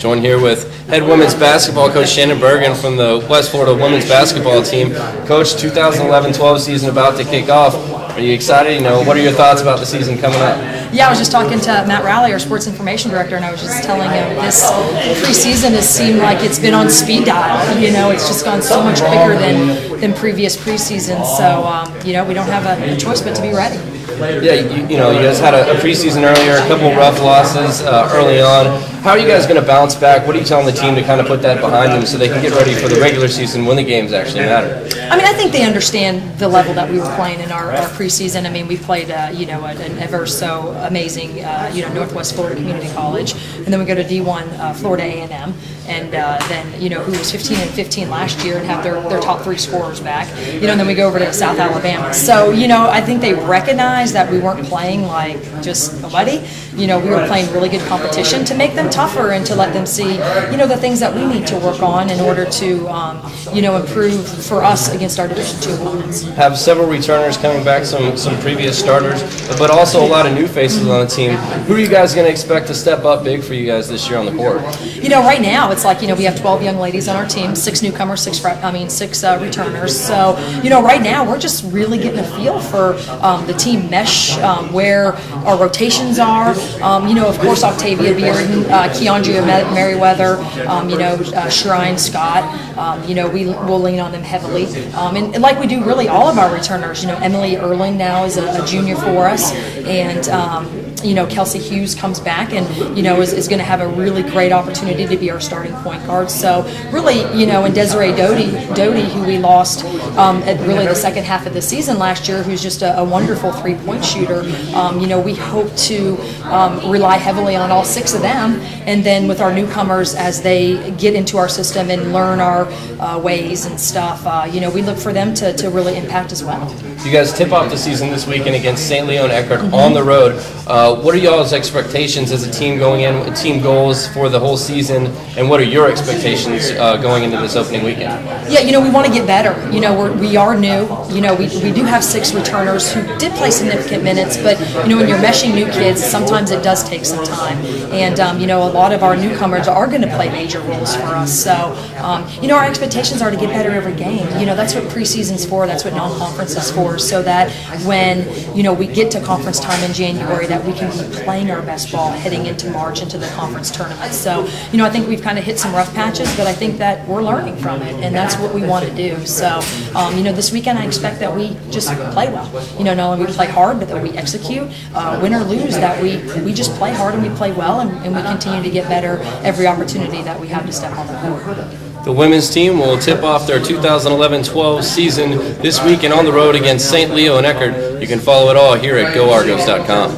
Joined here with head women's basketball coach Shannan Bergen from the West Florida women's basketball team. Coach, 2011-12 season about to kick off. Are you excited? You know, what are your thoughts about the season coming up? Yeah, I was just talking to Matt Rowley, our sports information director, and I was just telling him this preseason has seemed like it's been on speed dial. You know, it's just gone so much quicker than than previous preseasons. So, um, you know, we don't have a, a choice but to be ready. Yeah, you, you know, you guys had a, a preseason earlier, a couple rough losses uh, early on. How are you guys going to bounce back? What are you telling the team to kind of put that behind them so they can get ready for the regular season when the games actually matter? I mean, I think they understand the level that we were playing in our, our preseason. I mean, we played, uh, you know, an, an ever so amazing, uh, you know, Northwest Florida Community College, and then we go to D1 uh, Florida A&M, and uh, then you know who was 15 and 15 last year and have their, their top three scorers back, you know, and then we go over to South Alabama. So you know, I think they recognize that we weren't playing like just nobody. You know, we were playing really good competition to make them tougher and to let them see, you know, the things that we need to work on in order to, um, you know, improve for us against our Division two opponents. Have several returners coming back, some some previous starters, but also a lot of new faces on the team. Who are you guys going to expect to step up big for you guys this year on the court? You know, right now it's like you know we have 12 young ladies on our team, six newcomers, six I mean six uh, returners. So you know, right now we're just really getting a feel for um, the team mesh, um, where our rotations are. Um, you know, of course, Octavia Bearden, uh, Keandria Merriweather, um, you know, uh, Shrine Scott. Um, you know, we will lean on them heavily, um, and, and like we do really all of our returners. You know, Emily Erling now is a, a junior for us, and. Um, you know, Kelsey Hughes comes back and, you know, is, is going to have a really great opportunity to be our starting point guard. So, really, you know, and Desiree Doty, Doty who we lost um, at really the second half of the season last year, who's just a, a wonderful three point shooter, um, you know, we hope to um, rely heavily on all six of them. And then with our newcomers, as they get into our system and learn our uh, ways and stuff, uh, you know, we look for them to, to really impact as well. You guys tip off the season this weekend against St. Leo and Eckerd on the road. Uh, what are y'all's expectations as a team going in, team goals for the whole season, and what are your expectations uh, going into this opening weekend? Yeah, you know, we want to get better. You know, we're, we are new. You know, we, we do have six returners who did play significant minutes, but, you know, when you're meshing new kids, sometimes it does take some time. And, um, you know, a lot of our newcomers are going to play major roles for us. So, um, you know, our expectations are to get better every game. You know, that's what preseason's for, that's what non conference is for, so that when, you know, we get to conference time in January, that we can be playing our best ball heading into March into the conference tournament. So, you know, I think we've kind of hit some rough patches, but I think that we're learning from it, and that's what we want to do. So, um, you know, this weekend I expect that we just play well. You know, not only we play hard, but that we execute, uh, win or lose, that we, we just play hard and we play well, and, and we continue to get better every opportunity that we have to step on the court. The women's team will tip off their 2011-12 season this weekend on the road against St. Leo and Eckerd. You can follow it all here at GoArgos.com.